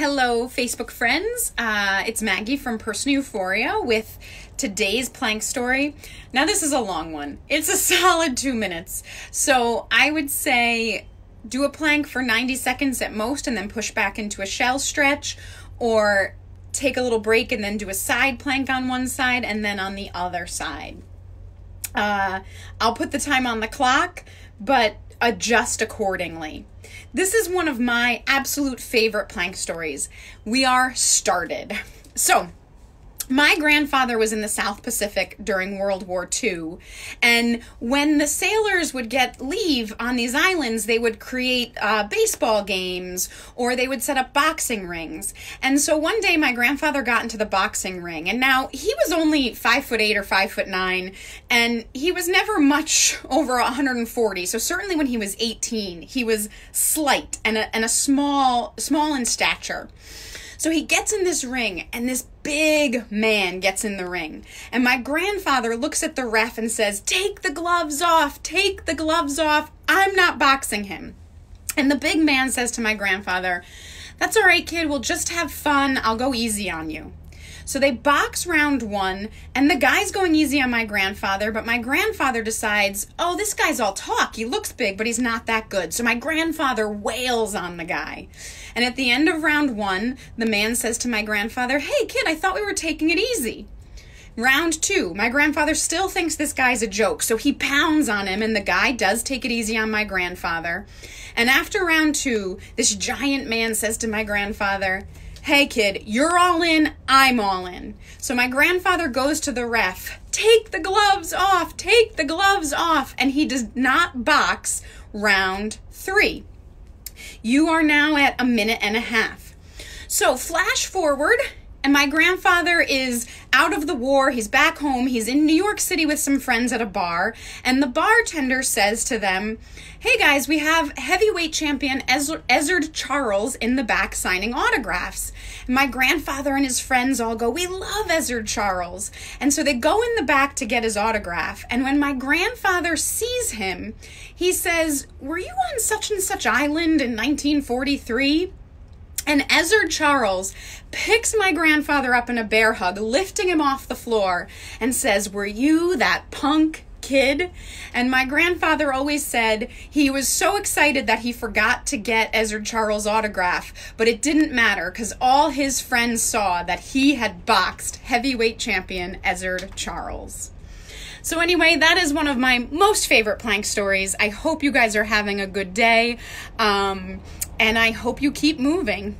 Hello, Facebook friends. Uh, it's Maggie from Personal Euphoria with today's plank story. Now, this is a long one, it's a solid two minutes. So, I would say do a plank for 90 seconds at most and then push back into a shell stretch, or take a little break and then do a side plank on one side and then on the other side. Uh, I'll put the time on the clock, but adjust accordingly. This is one of my absolute favorite plank stories. We are started. So, my grandfather was in the South Pacific during World War II, and when the sailors would get leave on these islands, they would create uh, baseball games or they would set up boxing rings. And so one day, my grandfather got into the boxing ring, and now he was only five foot eight or five foot nine, and he was never much over 140. So certainly when he was 18, he was slight and a, and a small small in stature. So he gets in this ring, and this big man gets in the ring. And my grandfather looks at the ref and says, Take the gloves off, take the gloves off. I'm not boxing him. And the big man says to my grandfather, That's all right, kid, we'll just have fun. I'll go easy on you. So they box round one, and the guy's going easy on my grandfather, but my grandfather decides, oh, this guy's all talk. He looks big, but he's not that good. So my grandfather wails on the guy. And at the end of round one, the man says to my grandfather, hey, kid, I thought we were taking it easy. Round two, my grandfather still thinks this guy's a joke, so he pounds on him, and the guy does take it easy on my grandfather. And after round two, this giant man says to my grandfather, hey kid, you're all in, I'm all in. So my grandfather goes to the ref, take the gloves off, take the gloves off, and he does not box round three. You are now at a minute and a half. So flash forward and my grandfather is out of the war. He's back home. He's in New York City with some friends at a bar. And the bartender says to them, Hey guys, we have heavyweight champion Ezzard Charles in the back signing autographs. And my grandfather and his friends all go, We love Ezzard Charles. And so they go in the back to get his autograph. And when my grandfather sees him, he says, Were you on such and such island in 1943? And Ezzard Charles picks my grandfather up in a bear hug, lifting him off the floor, and says, Were you that punk kid? And my grandfather always said he was so excited that he forgot to get Ezzard Charles' autograph, but it didn't matter because all his friends saw that he had boxed heavyweight champion Ezzard Charles. So, anyway, that is one of my most favorite plank stories. I hope you guys are having a good day. Um, and I hope you keep moving.